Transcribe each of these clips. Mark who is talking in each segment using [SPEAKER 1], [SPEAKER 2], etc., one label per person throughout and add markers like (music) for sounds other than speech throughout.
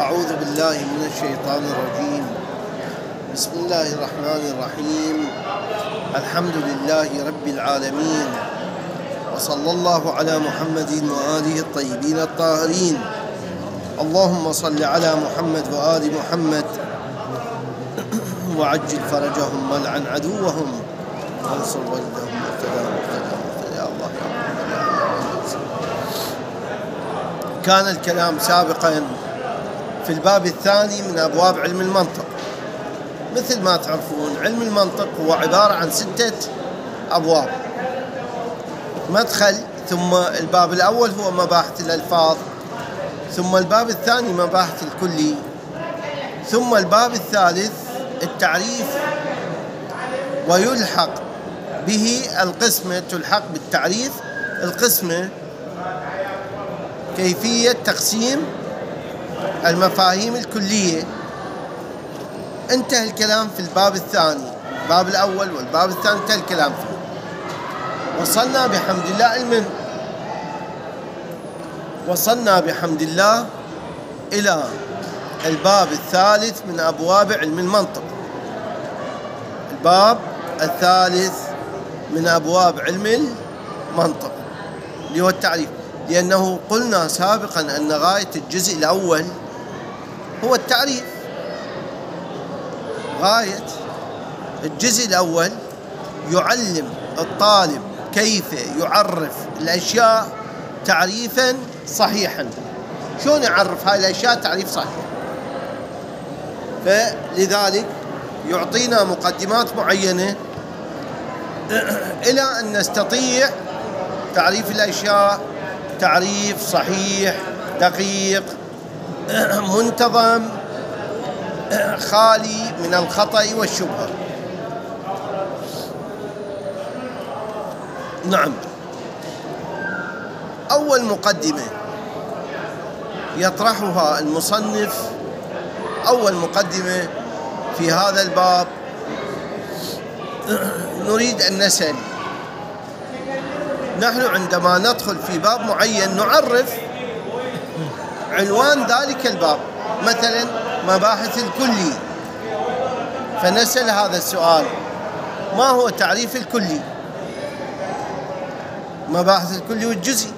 [SPEAKER 1] أعوذ بالله من الشيطان الرجيم. بسم الله الرحمن الرحيم. الحمد لله رب العالمين. وصلى الله على محمد وآله الطيبين الطاهرين. اللهم صل على محمد وآل محمد. وعجل فرجهم والعن عدوهم. وانصر ولدهم مقتدى مقتدى يا الله يا رب كان الكلام سابقا في الباب الثاني من أبواب علم المنطق. مثل ما تعرفون علم المنطق هو عبارة عن ستة أبواب. مدخل ثم الباب الأول هو مباحث الألفاظ ثم الباب الثاني مباحث الكلي ثم الباب الثالث التعريف ويلحق به القسمة تلحق بالتعريف القسمة كيفية تقسيم المفاهيم الكلية. انتهى الكلام في الباب الثاني. الباب الأول والباب الثاني انتهى الكلام فيه. وصلنا بحمد الله علم وصلنا بحمد الله إلى الباب الثالث من أبواب علم المنطق. الباب الثالث من أبواب علم المنطق. اللي هو التعريف. لأنه قلنا سابقا أن غاية الجزء الأول هو التعريف. غاية الجزء الأول يعلم الطالب كيف يعرف الأشياء تعريفا صحيحا. شلون يعرف هاي الأشياء تعريف صحيح؟ فلذلك يعطينا مقدمات معينة (clears throat) إلى أن نستطيع تعريف الأشياء تعريف صحيح دقيق (clears throat) منتظم (clears throat) خالي من الخطأ والشبهة. نعم. أول مقدمة يطرحها المصنف أول مقدمة في هذا الباب. (clears throat) نريد أن نسأل. نحن عندما ندخل في باب معين نعرف عنوان ذلك الباب. مثلا مباحث الكلي. فنسأل هذا السؤال. ما هو تعريف الكلي؟ مباحث الكلي والجزئي.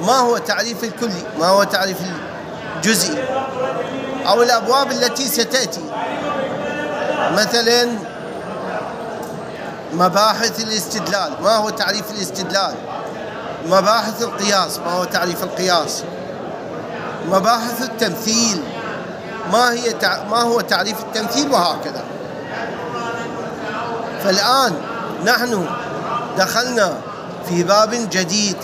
[SPEAKER 1] ما هو تعريف الكلي؟ ما هو تعريف الجزئي؟ أو الأبواب التي ستأتي. مثلا مباحث الاستدلال. ما هو تعريف الاستدلال؟ مباحث القياس. ما هو تعريف القياس؟ مباحث التمثيل. ما هي تع... ما هو تعريف التمثيل وهكذا. فالآن نحن دخلنا في باب جديد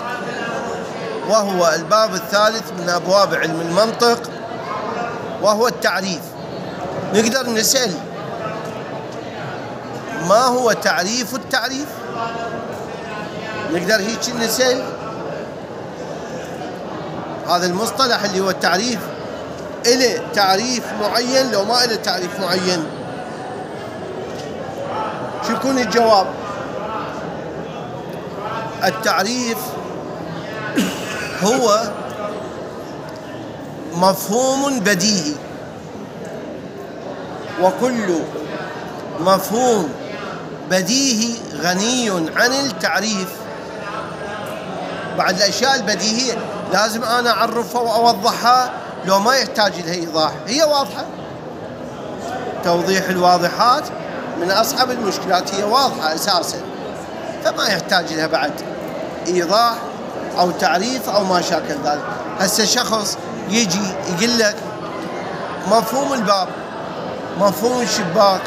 [SPEAKER 1] وهو الباب الثالث من أبواب علم المنطق وهو التعريف. نقدر نسأل ما هو تعريف التعريف؟ نقدر هيك نسأل؟ هذا المصطلح اللي هو التعريف إله تعريف معين لو ما إله تعريف معين. شو يكون الجواب؟ التعريف هو مفهوم بديهي. وكل مفهوم بديهي غني عن التعريف. بعد الأشياء البديهية لازم أنا أعرفها وأوضحها لو ما يحتاج لها إيضاح. هي واضحة. توضيح الواضحات من أصعب المشكلات هي واضحة أساسا. فما يحتاج لها بعد. إيضاح أو تعريف أو ما شاكل ذلك. هسه شخص يجي يقول لك مفهوم الباب مفهوم الشباك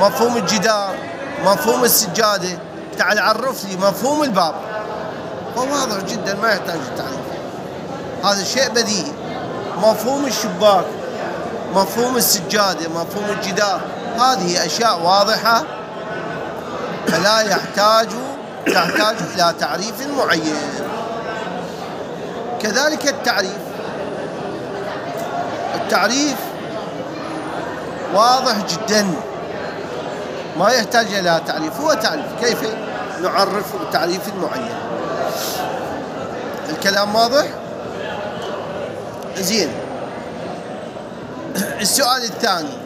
[SPEAKER 1] مفهوم الجدار مفهوم السجادة. تعال عرف لي مفهوم الباب. هو واضح جدا ما يحتاج التعريف. هذا شيء بديهي مفهوم الشباك مفهوم السجادة مفهوم الجدار هذه أشياء واضحة. فلا يحتاج تحتاج إلى تعريف معين. كذلك التعريف. التعريف واضح جدا. ما يحتاج إلى تعريف هو تعريف. كيف نعرف تعريف معين؟ الكلام واضح؟ زين. السؤال الثاني.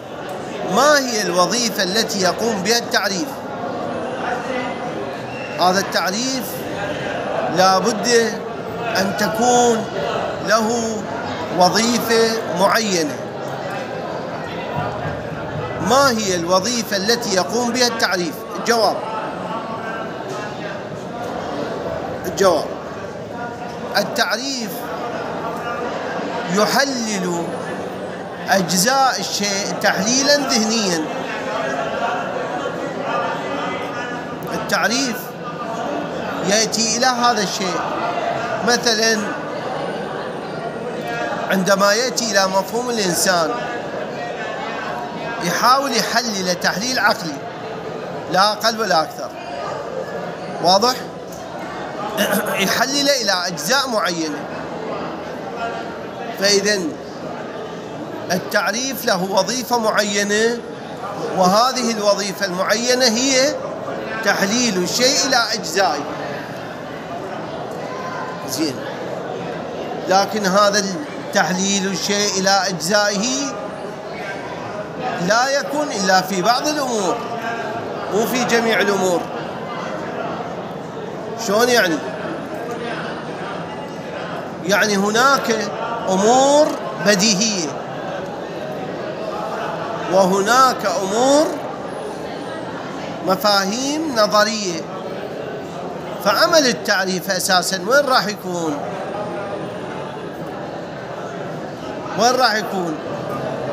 [SPEAKER 1] ما هي الوظيفة التي يقوم بها التعريف؟ هذا التعريف لا بد أن تكون له وظيفة معينة. ما هي الوظيفة التي يقوم بها التعريف؟ الجواب. الجواب. التعريف يحلل أجزاء الشيء تحليلا ذهنيا. التعريف يأتي إلى هذا الشيء. مثلا عندما يأتي إلى مفهوم الإنسان يحاول يحلل تحليل عقلي لا أقل ولا أكثر. واضح؟ (clears throat) يحلل إلى أجزاء معينة. فإذا التعريف له وظيفة معينة وهذه الوظيفة المعينة هي تحليل الشيء إلى أجزائه. زين. لكن هذا تحليل الشيء إلى أجزائه لا يكون إلا في بعض الأمور مو في جميع الأمور. شلون يعني؟ يعني هناك أمور بديهية. وهناك أمور مفاهيم نظرية. فعمل التعريف أساسا وين راح يكون؟ وين راح يكون؟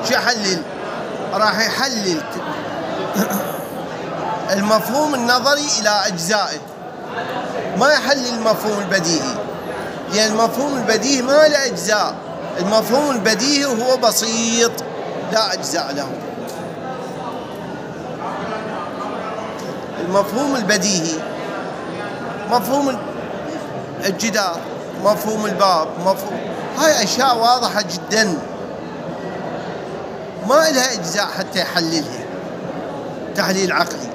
[SPEAKER 1] شو يحلل؟ راح يحلل المفهوم النظري إلى أجزائه. ما يحلل المفهوم البديهي. لأن المفهوم البديهي ما له أجزاء. المفهوم البديهي هو بسيط لا أجزاء له. المفهوم البديهي مفهوم الجدار مفهوم الباب مفهوم هاي أشياء واضحة جدا. ما لها أجزاء حتى يحللها. تحليل عقلي.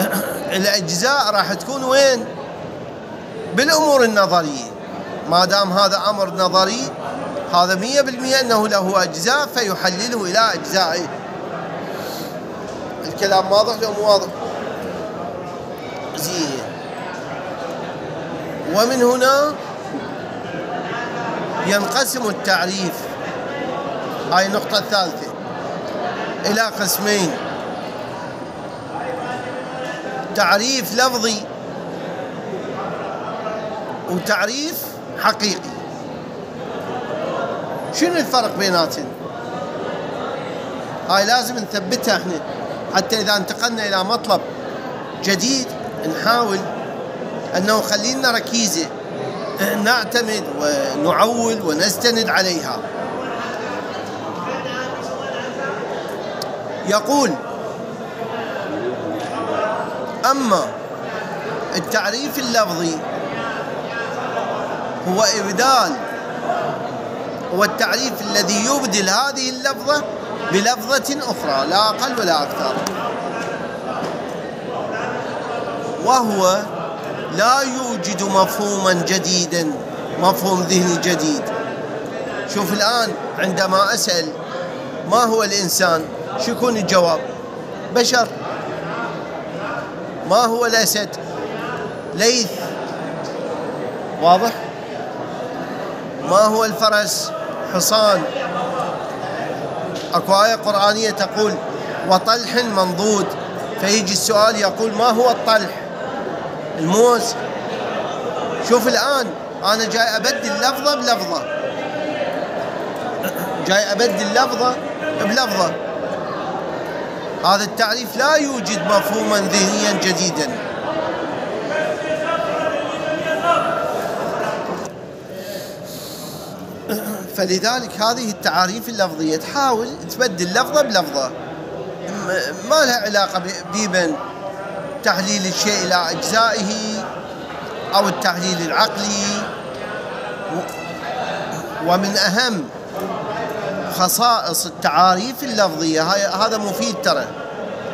[SPEAKER 1] (coughs) الأجزاء راح تكون وين؟ بالأمور النظرية. ما دام هذا أمر نظري هذا مية بالمية أنه له أجزاء فيحلله إلى أجزائه. الكلام واضح لو مو واضح؟ زين. ومن هنا ينقسم التعريف. هاي النقطة الثالثة. إلى قسمين. تعريف لفظي وتعريف حقيقي. شنو الفرق بيناتهم؟ هاي لازم نثبتها إحنا. حتى إذا انتقلنا إلى مطلب جديد نحاول أنه خلينا ركيزة. نعتمد ونعول ونستند عليها. يقول أما التعريف اللفظي هو إبدال. هو التعريف الذي يبدل هذه اللفظة بلفظة أخرى لا أقل ولا أكثر. وهو لا يوجد مفهوما جديدا مفهوم ذهني جديد. شوف الآن عندما أسأل ما هو الإنسان شو يكون الجواب؟ بشر. ما هو الأسد؟ ليث. واضح؟ ما هو الفرس؟ حصان. أكو آية قرآنية تقول وطلح منضود. فيجي السؤال يقول ما هو الطلح؟ الموز. شوف الآن أنا جاي أبدل لفظة بلفظة. جاي أبدل لفظة بلفظة. هذا التعريف لا يوجد مفهوما ذهنيا جديدا. فلذلك هذه التعاريف اللفظية تحاول تبدل لفظة بلفظة. ما لها علاقة بيبن تحليل الشيء إلى أجزائه أو التحليل العقلي. ومن أهم خصائص التعاريف اللفظية هذا مفيد ترى.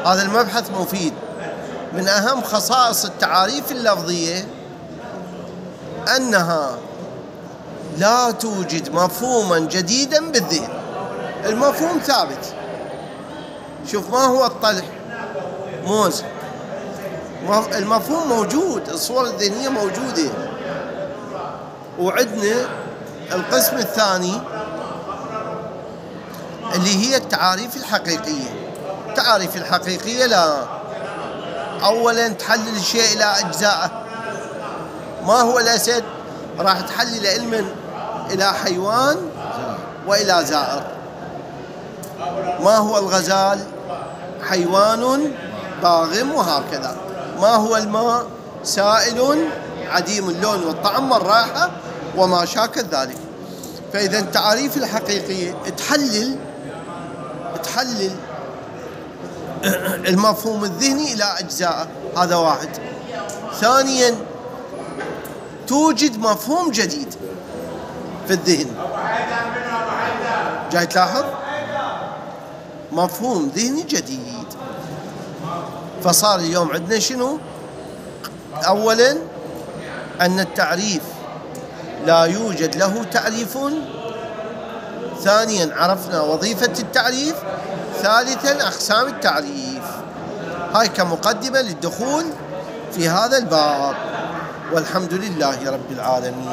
[SPEAKER 1] هذا المبحث مفيد. من أهم خصائص التعاريف اللفظية أنها لا توجد مفهوما جديدا بالذهن. المفهوم ثابت. شوف ما هو الطلح؟ موز. المفهوم موجود الصورة الذهنية موجودة. وعندنا القسم الثاني اللي هي التعاريف الحقيقية. التعاريف الحقيقية لا. أولا تحلل الشيء إلى أجزائه ما هو الأسد؟ راح تحلل علما. إلى حيوان وإلى زائر. ما هو الغزال؟ حيوان ضاغم وهكذا. ما هو الماء؟ سائل عديم اللون والطعم والرائحة وما شاكل ذلك. فإذا التعاريف الحقيقية تحلل تحلل المفهوم الذهني إلى أجزاء هذا واحد. ثانيا توجد مفهوم جديد. في الذهن. جاي تلاحظ؟ مفهوم ذهني جديد. فصار اليوم عندنا شنو؟ اولا أن التعريف لا يوجد له تعريف. ثانيا عرفنا وظيفة التعريف. ثالثا أقسام التعريف. هاي كمقدمة للدخول في هذا الباب. والحمد لله رب العالمين.